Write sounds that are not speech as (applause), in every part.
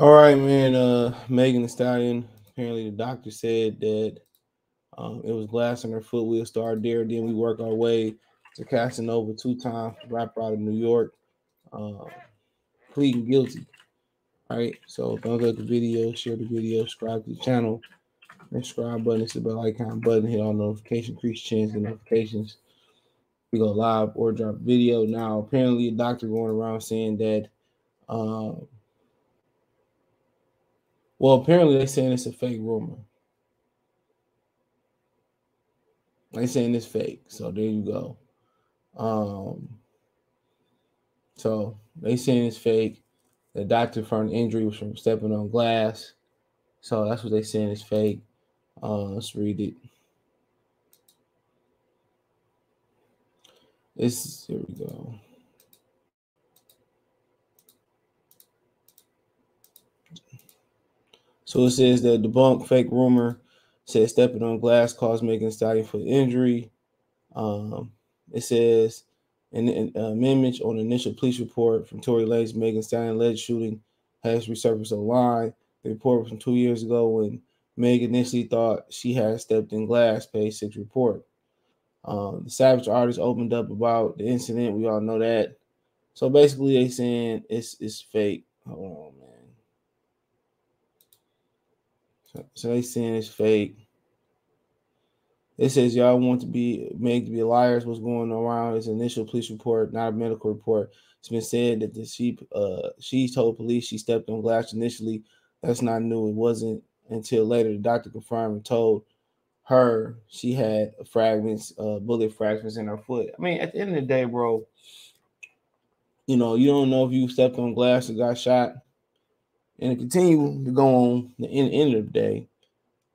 All right, man. Uh, Megan Thee Stallion. Apparently, the doctor said that um, it was glass in her foot. We'll start there. Then we work our way to Casanova, two-time rapper out of New York, uh, pleading guilty. All right. So thumbs up the video, share the video, subscribe to the channel. Subscribe button, it's the bell icon button, hit all notification, increase chance the notifications. We go live or drop video. Now, apparently, a doctor going around saying that. Um, well, apparently they're saying it's a fake rumor. They saying it's fake. So there you go. Um, so they saying it's fake. The doctor found injury was from stepping on glass. So that's what they saying is fake. Uh, let's read it. This here we go. So it says that debunk fake rumor says stepping on glass caused Megan Stallion for injury. Um, it says an, an amendment on initial police report from Tory Lanez Megan Stallion led shooting has resurfaced online. The report from two years ago when Meg initially thought she had stepped in glass, page six report. Um, the Savage artist opened up about the incident. We all know that. So basically, they saying it's it's fake. Hold on, man. So, they saying it's fake. It says y'all want to be made to be liars. What's going around is initial police report, not a medical report. It's been said that the she uh she told police she stepped on glass initially. That's not new. It wasn't until later the doctor confirmed and told her she had fragments, uh bullet fragments in her foot. I mean, at the end of the day, bro, you know, you don't know if you stepped on glass and got shot and continue to go on the end, end of the day.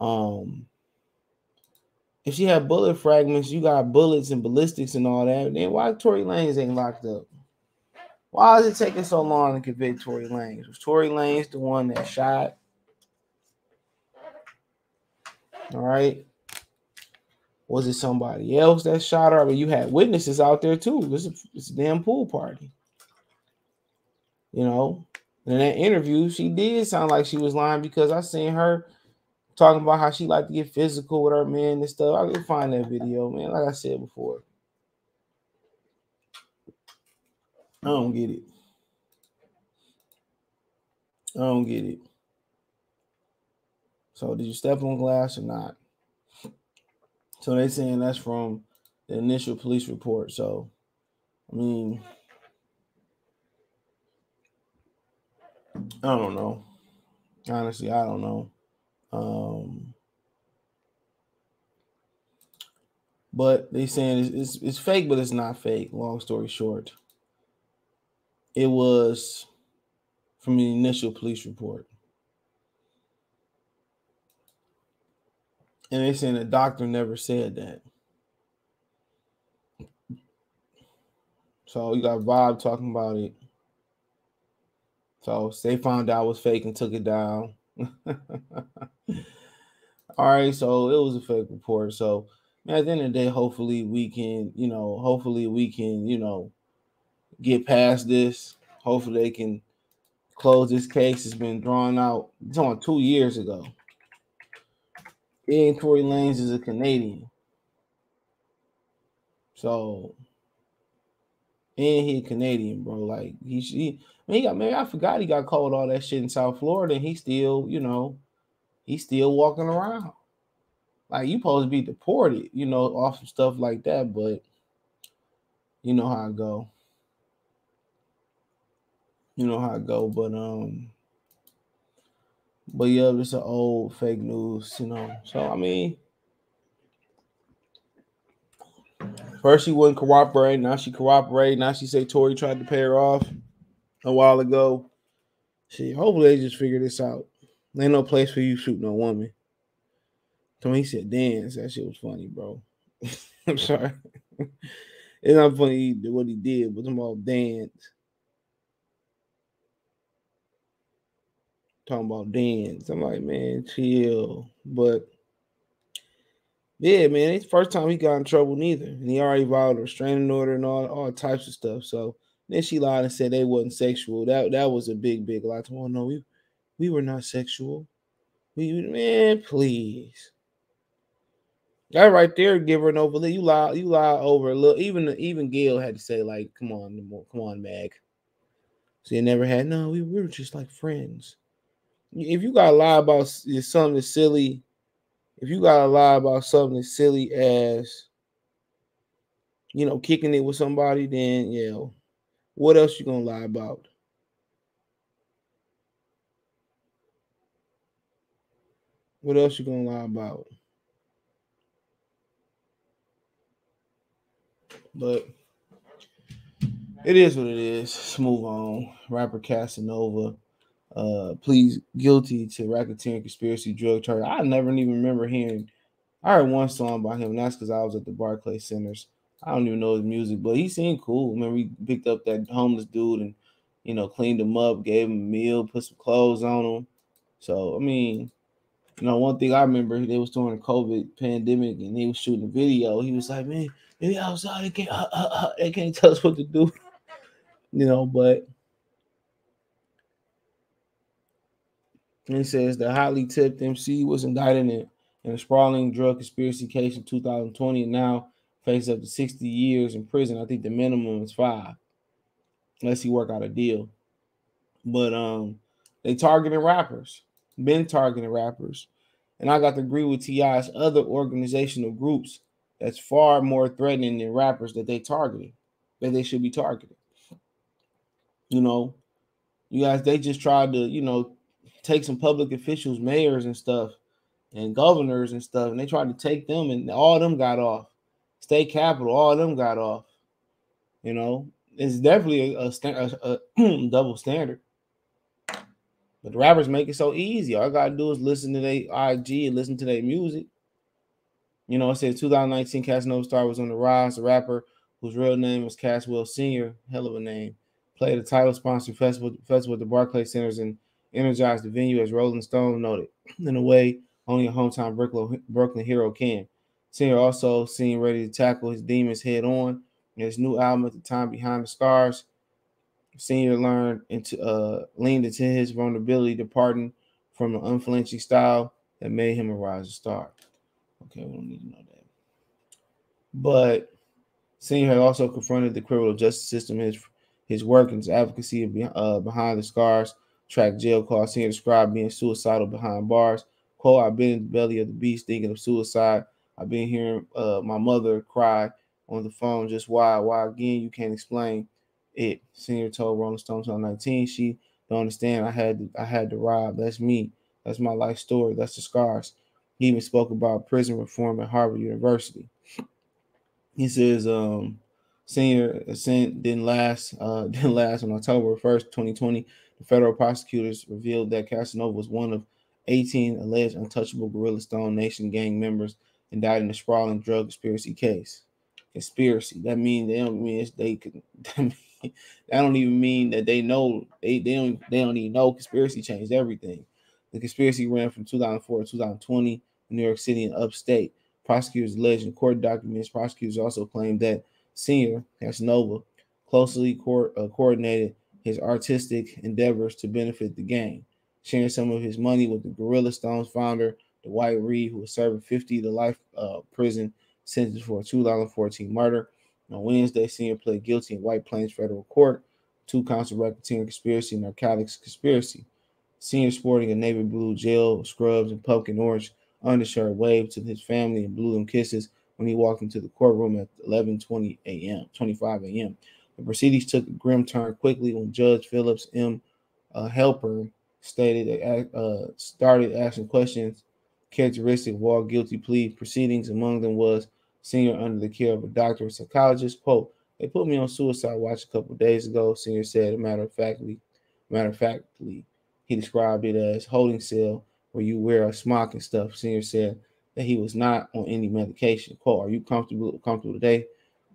Um, if she had bullet fragments, you got bullets and ballistics and all that. Then why Tory Lanez ain't locked up? Why is it taking so long to convict Tory Lanez? Was Tory Lanez the one that shot? All right. Was it somebody else that shot her? I mean, you had witnesses out there too. It's a, it's a damn pool party. You know, in that interview, she did sound like she was lying because I seen her talking about how she like to get physical with her men and stuff. I can find that video, man. Like I said before. I don't get it. I don't get it. So did you step on glass or not? So they saying that's from the initial police report. So I mean I don't know. Honestly, I don't know. Um, but they saying it's, it's, it's fake, but it's not fake. Long story short, it was from the initial police report. And they saying the doctor never said that. So you got Bob talking about it. So they found out was fake and took it down. (laughs) All right, so it was a fake report. So at the end of the day, hopefully we can, you know, hopefully we can, you know, get past this. Hopefully they can close this case. It's been drawn out. It's on two years ago. And Tory Lanez is a Canadian. So and he a Canadian, bro. Like he, he, he got man. I forgot he got called all that shit in South Florida, and he still, you know, he's still walking around. Like you supposed to be deported, you know, off some stuff like that, but you know how I go. You know how I go, but um, but yeah, it's an old fake news, you know. So I mean, First she wouldn't cooperate. Now she cooperated. Now she say Tory tried to pay her off a while ago. See, hopefully they just figure this out. Ain't no place for you shooting a woman. So he said dance. That shit was funny, bro. (laughs) I'm sorry. it's not funny what he did, but I'm all dance. Talking about dance. I'm like, man, chill. But yeah, man, it's first time he got in trouble neither, and he already violated a restraining order and all all types of stuff. So then she lied and said they wasn't sexual. That that was a big, big lie. Oh no, we We were not sexual. We man, please. That right there, give her an over. You lie, you lie over a little. Even even Gayle had to say, like, come on, come on, Mag. So you never had no, we, we were just like friends. If you gotta lie about something silly, if you gotta lie about something as silly as you know, kicking it with somebody, then yeah, what else you gonna lie about? What else you gonna lie about? But it is what it is. Let's move on. Rapper Casanova uh pleads guilty to racketeering conspiracy drug charge. I never even remember hearing I heard one song by him, and that's because I was at the Barclay Centers. I don't even know his music, but he seemed cool. Remember, we picked up that homeless dude and you know cleaned him up, gave him a meal, put some clothes on him. So I mean, you know, one thing I remember, they was during the COVID pandemic and they was shooting a video. He was like, "Man, maybe outside they can't, uh, uh, uh, they can't tell us what to do," (laughs) you know. But he says the highly tipped MC was indicted in, in a sprawling drug conspiracy case in 2020 and now faces up to 60 years in prison. I think the minimum is five, unless he work out a deal. But um, they targeting rappers been targeting rappers. And I got to agree with T.I.'s other organizational groups that's far more threatening than rappers that they targeted, that they should be targeted. You know, you guys, they just tried to, you know, take some public officials, mayors and stuff, and governors and stuff, and they tried to take them, and all of them got off. State capital, all of them got off. You know, it's definitely a, a, a (clears throat) double standard. But the rappers make it so easy. All I gotta do is listen to their IG and listen to their music. You know, I said 2019 Casanova Star was on the rise. The rapper, whose real name was Caswell Senior, hell of a name, played a title sponsored festival, festival at the Barclay Centers and energized the venue as Rolling Stone noted. (clears throat) In a way, only a hometown Brooklyn, Brooklyn hero can. Senior also seen ready to tackle his demons head on. In his new album at the time, Behind the Scars, Senior learned into uh leaned into his vulnerability, departing from an unflinching style that made him a rising star. Okay, we don't need to know that. But Senior had also confronted the criminal justice system, his his work and his advocacy of, uh, behind the scars, track jail call. Senior described being suicidal behind bars. Quote, I've been in the belly of the beast thinking of suicide. I've been hearing uh, my mother cry on the phone. Just why? Why again? You can't explain it. Senior told Rolling Stone 19, she don't understand. I had to, I had to rob. That's me. That's my life story. That's the scars. He even spoke about prison reform at Harvard University. He says, um, senior ascent didn't last, uh, (laughs) didn't last on October 1st, 2020. The federal prosecutors revealed that Casanova was one of 18 alleged untouchable Gorilla Stone Nation gang members indicted in a sprawling drug conspiracy case. Conspiracy. That means they don't mean they could (laughs) that don't even mean that they know they, they don't they don't even know conspiracy changed everything. The conspiracy ran from 2004 to 2020 in New York City and upstate. Prosecutors alleged in court documents. Prosecutors also claimed that Senior Casanova closely co- uh, coordinated his artistic endeavors to benefit the gang, sharing some of his money with the Gorilla Stones founder, Dwight Reed, who was serving 50 to life uh, prison sentence for a 2014 murder. On Wednesday, Senior pled guilty in White Plains federal court, two counts of racketeering conspiracy narcotics conspiracy. Senior sporting a navy blue jail scrubs and pumpkin orange undershirt waved to his family and blew them kisses when he walked into the courtroom at 11:20 a.m. 25 a.m. The proceedings took a grim turn quickly when Judge Phillips M. Uh, Halpern stated uh, started asking questions characteristic of all guilty plea proceedings. Among them was Senior under the care of a doctor or psychologist. Quote, they put me on suicide watch a couple days ago. Senior said, matter of factly, matter of factly, he described it as holding cell where you wear a smock and stuff. Senior said that he was not on any medication. Quote, are you comfortable comfortable today?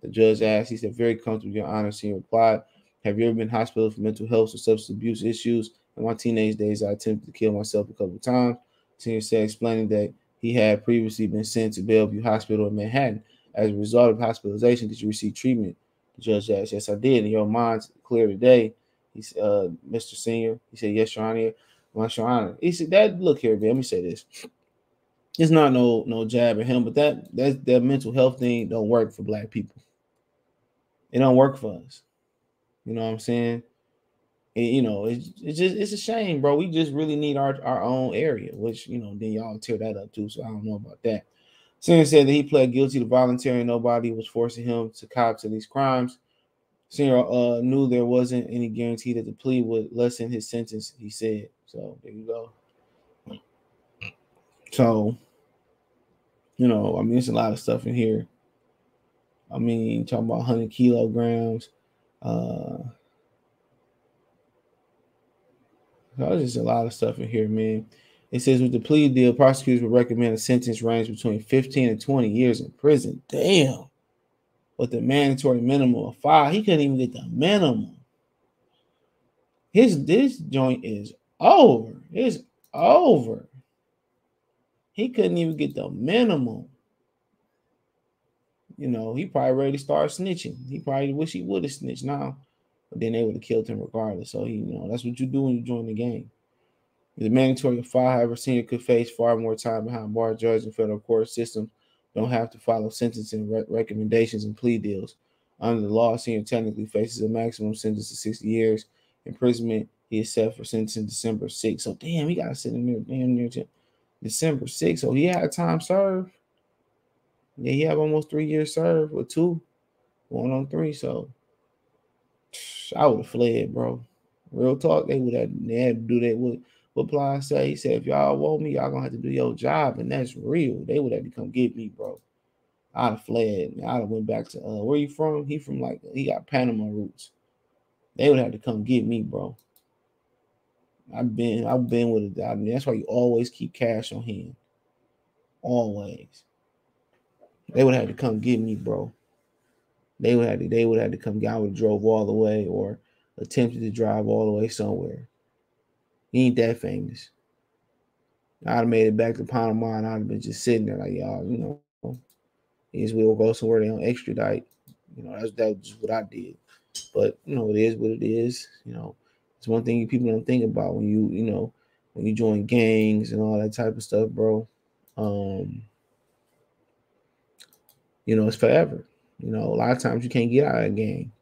The judge asked. He said, very comfortable, Your Honor. Senior replied, have you ever been hospitalized for mental health or substance abuse issues? In my teenage days, I attempted to kill myself a couple times. Senior said, explaining that he had previously been sent to Bellevue Hospital in Manhattan. As a result of hospitalization, did you receive treatment? The judge asked, Yes, I did. And your mind's clear today. He said, uh, Mr. Senior. He said, Yes, Your Honor. Marshawn. He said that look here, man. Let me say this. It's not no no jab at him, but that that that mental health thing don't work for black people. It don't work for us. You know what I'm saying? And, you know, it's, it's just it's a shame, bro. We just really need our, our own area, which you know, then y'all tear that up too. So I don't know about that. Senior said that he pled guilty to volunteering. Nobody was forcing him to cop to these crimes. Senior uh, knew there wasn't any guarantee that the plea would lessen his sentence. He said, "So there you go." So, you know, I mean, there's a lot of stuff in here. I mean, talking about 100 kilograms. Uh, there's just a lot of stuff in here, man. It says with the plea deal, prosecutors would recommend a sentence range between 15 and 20 years in prison. Damn. With the mandatory minimum of five, he couldn't even get the minimum. His this joint is over. It's over. He couldn't even get the minimum. You know, he probably ready to start snitching. He probably wish he would have snitched now, then they would have killed him regardless. So he, you know, that's what you do when you join the game. The mandatory five, however, senior could face far more time behind bar judge and federal court systems don't have to follow sentencing re- recommendations and plea deals. Under the law, senior technically faces a maximum sentence of 60 years imprisonment. He is set for sentencing December 6th. So damn, he got to sit in there damn near December 6th. So he had time served. Yeah, he have almost three years served or two, one on three. So I would have fled, bro. Real talk, they would have they had to do that. What what Plies say? He said, if y'all want me, y'all gonna have to do your job, and that's real. They would have to come get me, bro. I'd have fled. I'd have went back to uh, where you from? He from like he got Panama roots. They would have to come get me, bro. I've been I've been with it. Mean, that's why you always keep cash on hand. Always. They would have to come get me, bro. They would have to, they would have to come. I would have drove all the way or attempted to drive all the way somewhere. He ain't that famous. I'd have made it back to Panama and I'd have been just sitting there like y'all, you know, is we'll go somewhere they don't extradite. You know, that's that's what I did. But you know, it is what it is. You know, it's one thing people don't think about when you, you know, when you join gangs and all that type of stuff, bro. Um, you know, it's forever. You know, a lot of times you can't get out of a gang.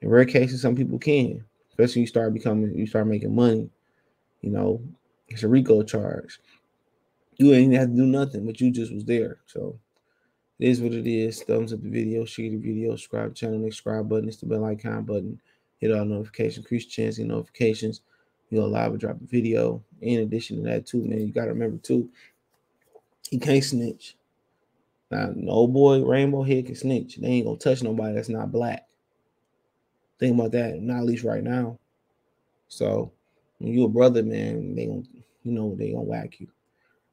In rare cases, some people can, especially you start becoming, you start making money. You know, it's a RICO charge. You ain't have to do nothing, but you just was there. So it is what it is. Thumbs up the video, share the video, subscribe channel, subscribe button, it's the bell icon button. Hit all notifications, increase chance in notifications. You know, live or drop a video. In addition to that, too, man, you gotta remember too, he can't snitch. Now, no boy, Rainbow Head can snitch. They ain't gonna touch nobody that's not black. Think about that, not least right now. So when you a brother, man, they gonna, you know, they gonna whack you.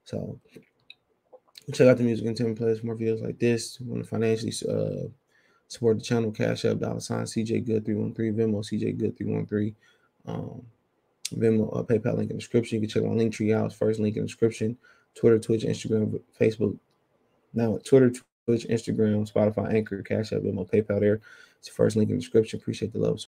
So check out the music and me plays more videos like this. Want to financially uh, support the channel? Cash App, dollar sign CJ Good three one three Venmo CJ Good three one three. Um, Venmo, uh, PayPal link in the description. You can check my link tree out. First link in the description. Twitter, Twitch, Instagram, Facebook. Now Twitter, Twitch, Instagram, Spotify, Anchor, Cash App, Venmo, PayPal. There, it's the first link in the description. Appreciate the love.